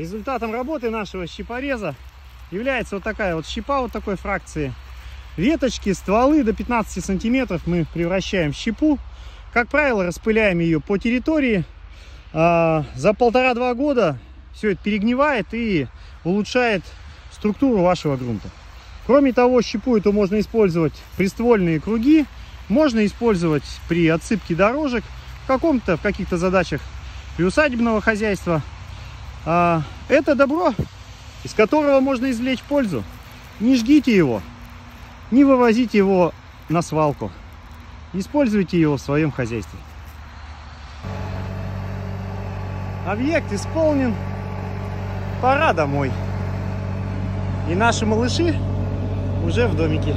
Результатом работы нашего щипореза является вот такая вот щипа вот такой фракции. Веточки, стволы до 15 сантиметров мы превращаем в щепу. Как правило, распыляем ее по территории. А, за полтора-два года все это перегнивает и улучшает структуру вашего грунта. Кроме того, щепу эту можно использовать приствольные круги, можно использовать при отсыпке дорожек, в каком-то, в каких-то задачах приусадебного хозяйства. А, это добро, из которого можно извлечь пользу. Не жгите его, не вывозите его на свалку. Используйте его в своем хозяйстве. Объект исполнен. Пора домой. И наши малыши уже в домике.